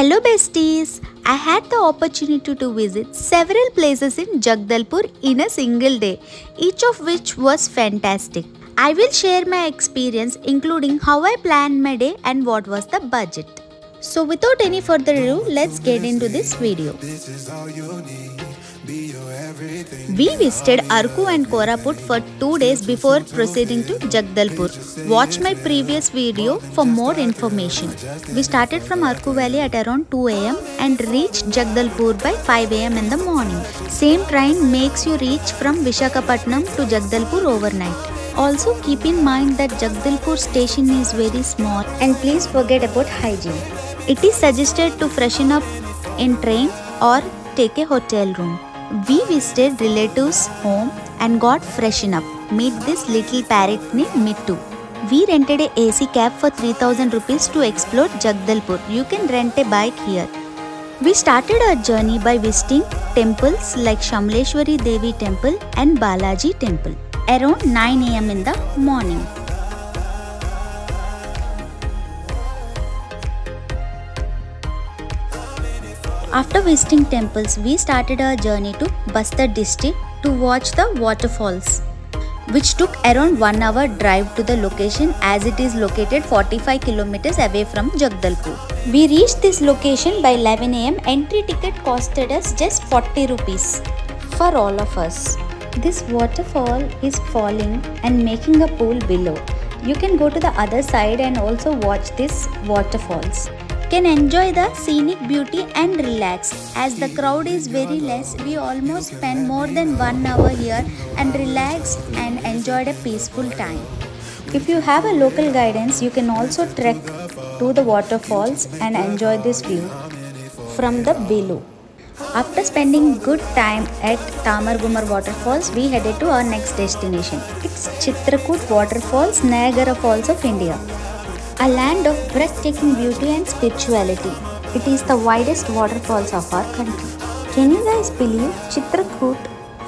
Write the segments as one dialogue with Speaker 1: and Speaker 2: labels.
Speaker 1: Hello besties! I had the opportunity to visit several places in Jagdalpur in a single day, each of which was fantastic. I will share my experience including how I planned my day and what was the budget. So without any further ado, let's get into this video. We visited Araku and Koraput for two days before proceeding to Jagdalpur. Watch my previous video for more information. We started from Araku Valley at around 2 am and reached Jagdalpur by 5 am in the morning. Same train makes you reach from Vishakhapatnam to Jagdalpur overnight. Also keep in mind that Jagdalpur station is very small and please forget about hygiene. It is suggested to freshen up in train or take a hotel room. We visited relatives' home and got freshen up. Meet this little parrot named Mittu. We rented a AC cab for 3000 rupees to explore Jagdalpur. You can rent a bike here. We started our journey by visiting temples like Shamleshwari Devi Temple and Balaji Temple around 9 am in the morning. After visiting temples, we started our journey to Bastar district to watch the waterfalls, which took around 1 hour drive to the location as it is located 45 kilometers away from Jagdalpur. We reached this location by 11 am. Entry ticket costed us just 40 rupees for all of us. This waterfall is falling and making a pool below. You can go to the other side and also watch this waterfalls can enjoy the scenic beauty and relax. As the crowd is very less, we almost spent more than one hour here and relaxed and enjoyed a peaceful time. If you have a local guidance, you can also trek to the waterfalls and enjoy this view from the below. After spending good time at Tamargumar waterfalls, we headed to our next destination. It's Chitrakoot Waterfalls, Niagara Falls of India a land of breathtaking beauty and spirituality. It is the widest waterfalls of our country. Can you guys believe Chitrakoot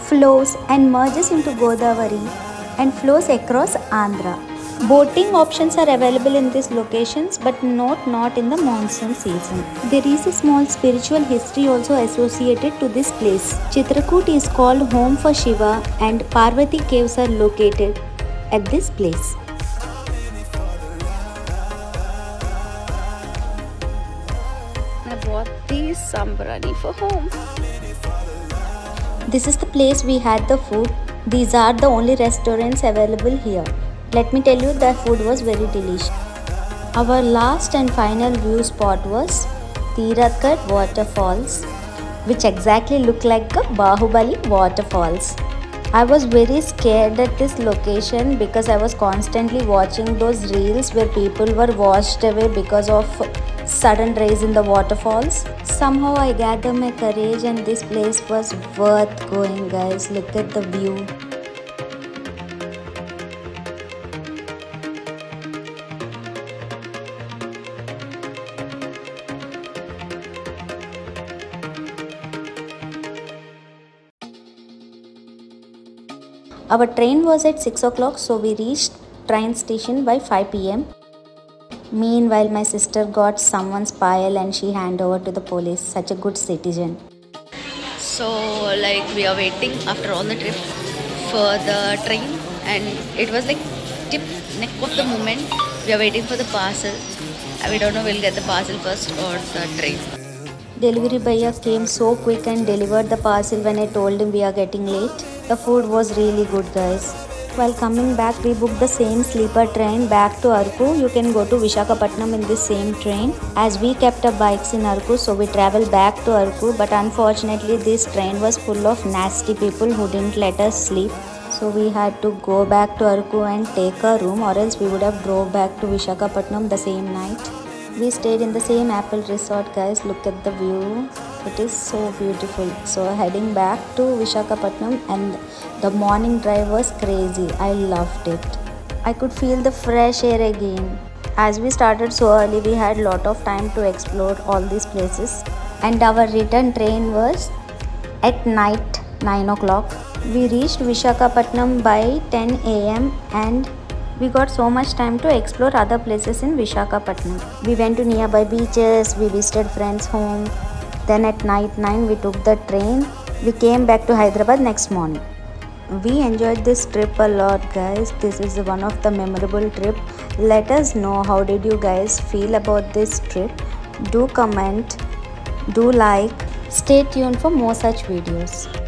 Speaker 1: flows and merges into Godavari and flows across Andhra? Boating options are available in these locations but not not in the monsoon season. There is a small spiritual history also associated to this place. Chitrakoot is called home for Shiva and Parvati caves are located at this place.
Speaker 2: I bought these sambrani for home.
Speaker 1: This is the place we had the food. These are the only restaurants available here. Let me tell you, the food was very delicious. Our last and final view spot was Tirathgarh Waterfalls, which exactly look like a Bahubali waterfalls. I was very scared at this location because I was constantly watching those reels where people were washed away because of sudden rise in the waterfalls. Somehow I gathered my courage and this place was worth going guys. Look at the view. Our train was at 6 o'clock so we reached train station by 5 pm. Meanwhile, my sister got someone's pile and she handed over to the police. Such a good citizen.
Speaker 2: So, like, we are waiting after all the trip for the train, and it was like tip neck of the moment. We are waiting for the parcel. We don't know we'll get the parcel first or the train.
Speaker 1: Delivery buyer came so quick and delivered the parcel when I told him we are getting late. The food was really good, guys. While coming back, we booked the same sleeper train back to Araku. You can go to Vishakhapatnam in the same train. As we kept our bikes in Araku, so we traveled back to Araku. But unfortunately, this train was full of nasty people who didn't let us sleep. So we had to go back to Araku and take a room, or else we would have drove back to Vishakhapatnam the same night. We stayed in the same Apple resort, guys. Look at the view. It is so beautiful. So heading back to Vishakhapatnam and the morning drive was crazy. I loved it. I could feel the fresh air again. As we started so early, we had lot of time to explore all these places. And our return train was at night 9 o'clock. We reached Vishakhapatnam by 10 am and We got so much time to explore other places in Vishakhapatnam. We went to nearby beaches, we visited friends' home. Then at night 9 we took the train. We came back to Hyderabad next morning. We enjoyed this trip a lot guys. This is one of the memorable trip. Let us know how did you guys feel about this trip. Do comment, do like. Stay tuned for more such videos.